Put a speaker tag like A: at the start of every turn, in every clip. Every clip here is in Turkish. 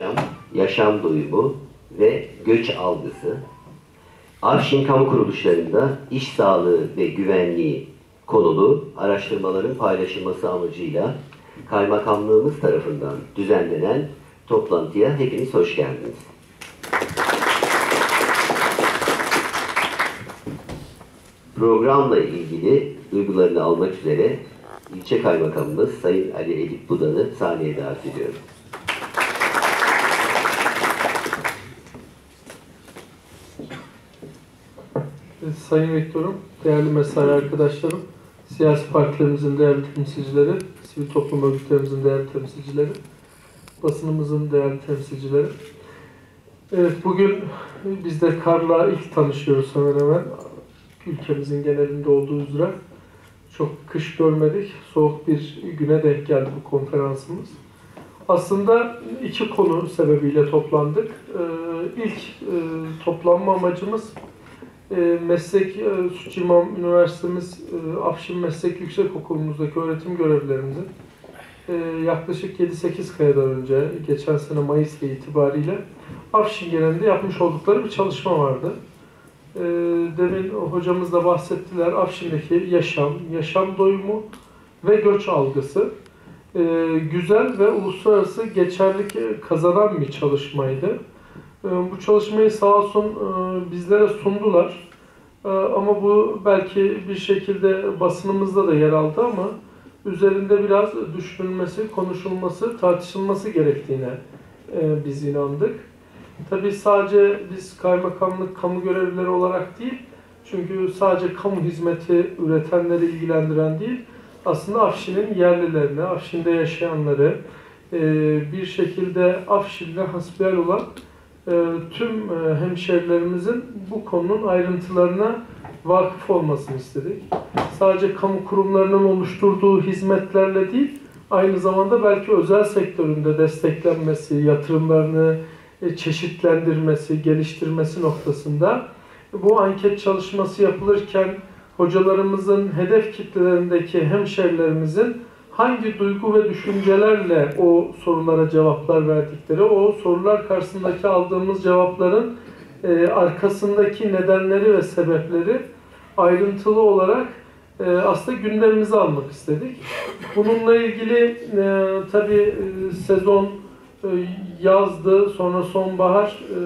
A: yaşam, yaşam duyumu ve göç algısı, Afşin kamu kuruluşlarında iş sağlığı ve güvenliği konulu araştırmaların paylaşılması amacıyla kaymakamlığımız tarafından düzenlenen toplantıya hepiniz hoş geldiniz. Programla ilgili duygularını almak üzere ilçe kaymakamımız Sayın Ali Edip Budan'ı sahneye davet ediyorum.
B: Sayın Rektörüm, değerli mesai arkadaşlarım, siyasi partilerimizin değerli temsilcileri, sivil toplum örgütlerimizin değerli temsilcileri, basınımızın değerli temsilcileri. Evet, bugün biz de karla ilk tanışıyoruz hemen hemen. Ülkemizin genelinde olduğu üzere. Çok kış görmedik, soğuk bir güne denk geldi bu konferansımız. Aslında iki konu sebebiyle toplandık. Ee, ilk e, toplanma amacımız meslek e, Süt İmam Üniversitemiz e, Afşin Meslek Yüksekokulu'muzdaki öğretim görevlilerimizin e, yaklaşık 7-8 kayadan önce geçen sene Mayıs ayı itibariyle Afşin genelinde yapmış oldukları bir çalışma vardı. E, demin hocamız da bahsettiler Afşin'deki yaşam, yaşam doyumu ve göç algısı e, güzel ve uluslararası geçerlik kazanan bir çalışmaydı. E, Bu çalışmayı sağ olsun e, bizlere sundular. E, Ama bu belki bir şekilde basınımızda da yer aldı ama üzerinde biraz düşünülmesi, konuşulması, tartışılması gerektiğine e, biz inandık. Tabii sadece biz kaymakamlık kamu görevlileri olarak değil, çünkü sadece kamu hizmeti üretenleri ilgilendiren değil, aslında Afşin'in yerlilerini, Afşin'de yaşayanları, e, bir şekilde Afşin'de hasbihal olan tüm e, hemşerilerimizin bu konunun ayrıntılarına vakıf olmasını istedik. Sadece kamu kurumlarının oluşturduğu hizmetlerle değil, aynı zamanda belki özel sektöründe desteklenmesi, yatırımlarını e, çeşitlendirmesi, geliştirmesi noktasında bu anket çalışması yapılırken hocalarımızın hedef kitlelerindeki hemşerilerimizin hangi duygu ve düşüncelerle o sorulara cevaplar verdikleri, o sorular karşısındaki aldığımız cevapların e, arkasındaki nedenleri ve sebepleri ayrıntılı olarak e, aslında gündemimize almak istedik. Bununla ilgili e, tabii e, sezon e, yazdı, sonra sonbahar e,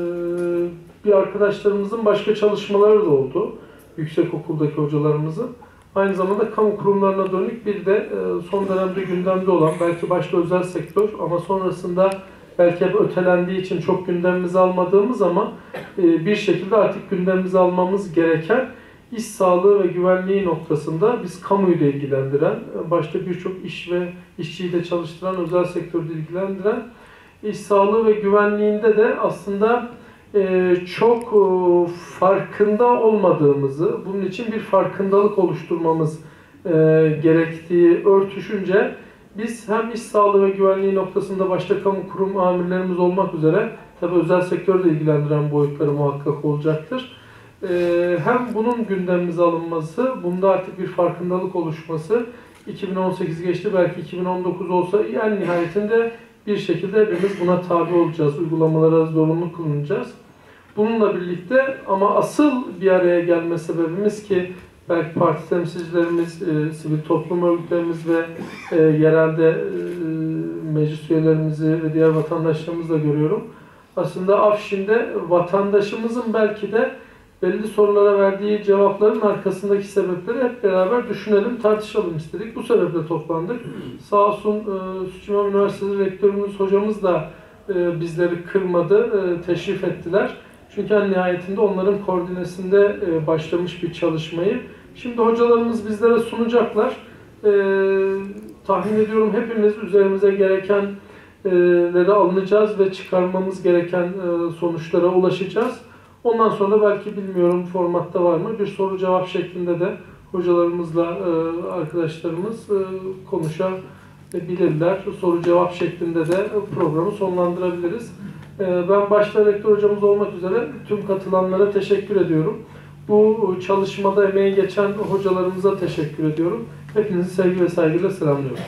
B: bir arkadaşlarımızın başka çalışmaları da oldu. Yüksekokuldaki hocalarımızın. Aynı zamanda kamu kurumlarına dönük bir de e, son dönemde gündemde olan belki başta özel sektör ama sonrasında belki hep ötelendiği için çok gündemimize almadığımız ama e, bir şekilde artık gündemimize almamız gereken iş sağlığı ve güvenliği noktasında biz kamuyu da ilgilendiren, başta birçok iş ve işçiyi de çalıştıran, özel sektörde ilgilendiren iş sağlığı ve güvenliğinde de aslında çok e, farkında olmadığımızı, bunun için bir farkındalık oluşturmamız e, gerektiği örtüşünce biz hem iş sağlığı ve güvenliği noktasında başta kamu kurum amirlerimiz olmak üzere tabi özel sektörle ilgilendiren boyutları muhakkak olacaktır. E, hem bunun gündemimize alınması, bunda artık bir farkındalık oluşması 2018 geçti belki 2019 olsa en nihayetinde bir şekilde hepimiz buna tabi olacağız, uygulamalara zorunlu kılınacağız. Bununla birlikte ama asıl bir araya gelme sebebimiz ki belki parti temsilcilerimiz, e, sivil toplum örgütlerimiz ve e, yerelde e, meclis üyelerimizi ve diğer vatandaşlarımızı da görüyorum. Aslında Afşin'de vatandaşımızın belki de belli sorulara verdiği cevapların arkasındaki sebepleri hep beraber düşünelim, tartışalım istedik. Bu sebeple toplandık. Sağ olsun e, Süt İmam Üniversitesi Rektörümüz hocamız da e, bizleri kırmadı, e, teşrif ettiler. Çünkü en nihayetinde onların koordinesinde e, başlamış bir çalışmayı. Şimdi hocalarımız bizlere sunacaklar. E, tahmin ediyorum hepimiz üzerimize gerekenleri alınacağız ve çıkarmamız gereken e, sonuçlara ulaşacağız. Ondan sonra belki bilmiyorum formatta var mı bir soru cevap şeklinde de hocalarımızla e, arkadaşlarımız e, konuşabilirler. Soru cevap şeklinde de programı sonlandırabiliriz. E, ben başta rektör hocamız olmak üzere tüm katılanlara teşekkür ediyorum. Bu çalışmada emeği geçen hocalarımıza teşekkür ediyorum. Hepinizi sevgi ve saygıyla selamlıyorum.